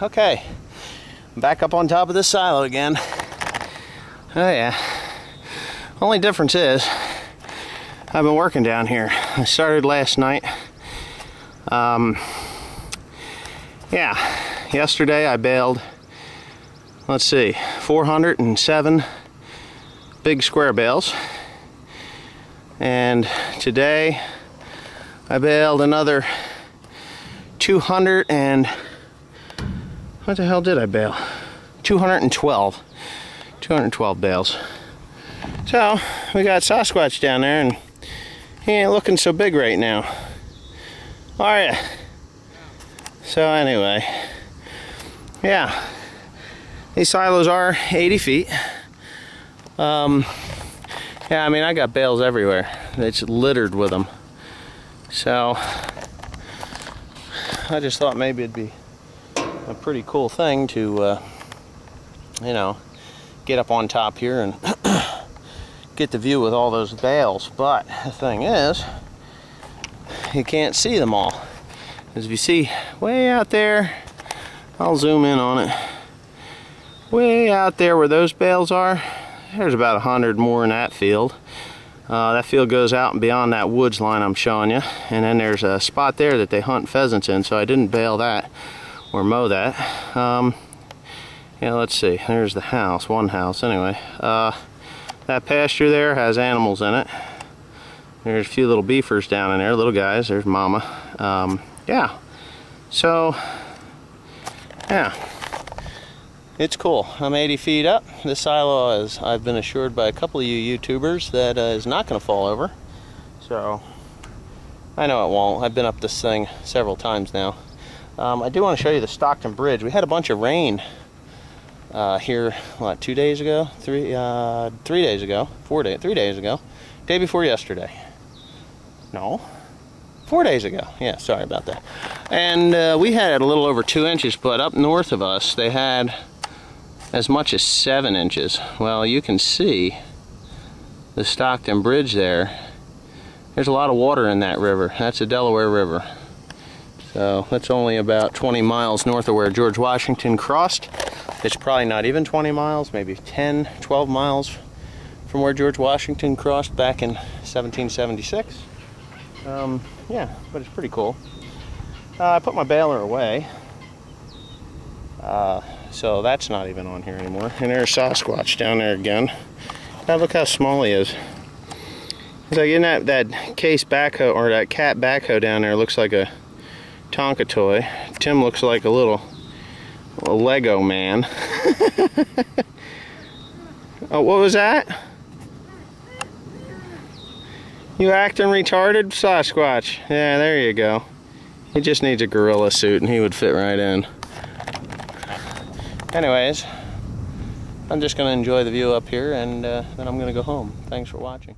Okay, back up on top of this silo again. Oh yeah. Only difference is, I've been working down here. I started last night. Um, yeah, yesterday I baled, let's see, 407 big square bales. And today I baled another 200 and what the hell did I bale? 212. 212 bales. So, we got Sasquatch down there and he ain't looking so big right now. Are ya? So anyway, yeah. These silos are 80 feet. Um, yeah, I mean, I got bales everywhere. It's littered with them. So, I just thought maybe it'd be a pretty cool thing to, uh, you know, get up on top here and get the view with all those bales. But the thing is, you can't see them all. As you see way out there, I'll zoom in on it. Way out there where those bales are, there's about a hundred more in that field. Uh, that field goes out and beyond that woods line I'm showing you. And then there's a spot there that they hunt pheasants in, so I didn't bale that or mow that. Um, yeah, let's see. There's the house, one house anyway. Uh, that pasture there has animals in it. There's a few little beefers down in there, little guys. There's mama. Um, yeah. So, yeah. It's cool. I'm 80 feet up. This silo is, I've been assured by a couple of you YouTubers that uh, is not going to fall over. So, I know it won't. I've been up this thing several times now. Um, I do want to show you the Stockton Bridge. We had a bunch of rain uh, here, what, two days ago? Three, uh, three days ago? Four days, three days ago. Day before yesterday. No, four days ago. Yeah, sorry about that. And uh, we had a little over two inches, but up north of us, they had as much as seven inches. Well, you can see the Stockton Bridge there. There's a lot of water in that river. That's the Delaware River. So that's only about 20 miles north of where George Washington crossed. It's probably not even 20 miles, maybe 10, 12 miles from where George Washington crossed back in 1776. Um, yeah, but it's pretty cool. Uh, I put my baler away. Uh, so that's not even on here anymore. And there's Sasquatch down there again. Now look how small he is. Like in that, that case backhoe, or that cat backhoe down there looks like a Tonka toy. Tim looks like a little a Lego man. oh, what was that? You acting retarded? Sasquatch. Yeah, there you go. He just needs a gorilla suit and he would fit right in. Anyways, I'm just going to enjoy the view up here and uh, then I'm going to go home. Thanks for watching.